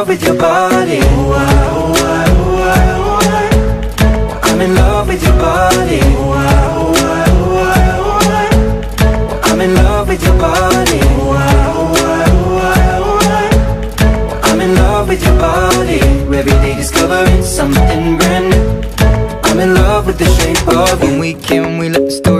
love with your body. I'm in love with your body. I'm in love with your body. I'm in love with your body. Every day discovering something brand new. I'm in love with the shape of you When we came, we let the story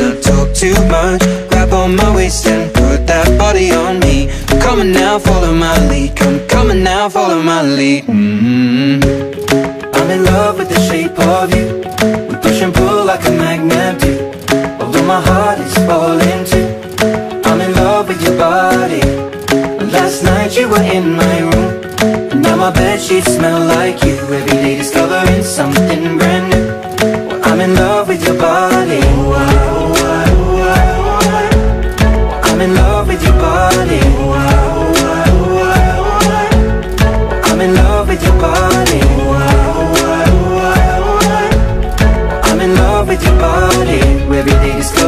not talk too much. Grab on my waist and put that body on me. Come on now, follow my lead. Come, on now, follow my lead. Mm-hmm. I'm in love with the shape of you. We push and pull like a magnet do. Although my heart is falling too. I'm in love with your body. Last night you were in my room. And now my bed sheets smell like you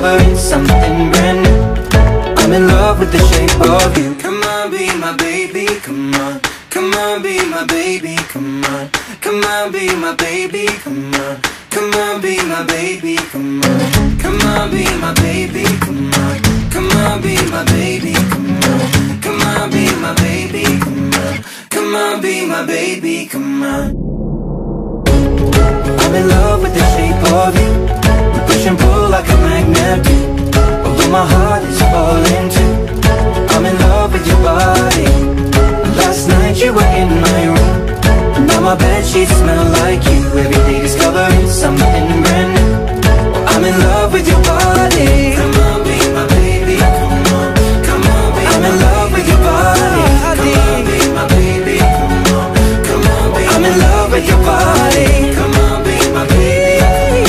discovering something brand new. I'm in love with the shape of you. Come on, be my baby, come on. Come on, be my baby, come on. Come on, be my baby, come on. Come on, be my baby, come on. Come on, be my baby, come on. Come on, be my baby, come on. Come on, be my baby, come on. Come on, be my baby, come on. I'm in love with the shape of you. We push and pull like a magnet Now my bed sheets smell like you. Every day discovering something brand new I'm in love with your body. Come on, be my baby, come on Come on, I'm in love with your body. Come on, be my baby, come on Come on, be I'm in love with your body. Come on, be my baby,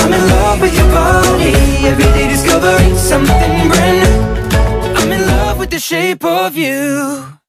I'm in love with your body. Every day discovering something brand new I'm in love with the shape of you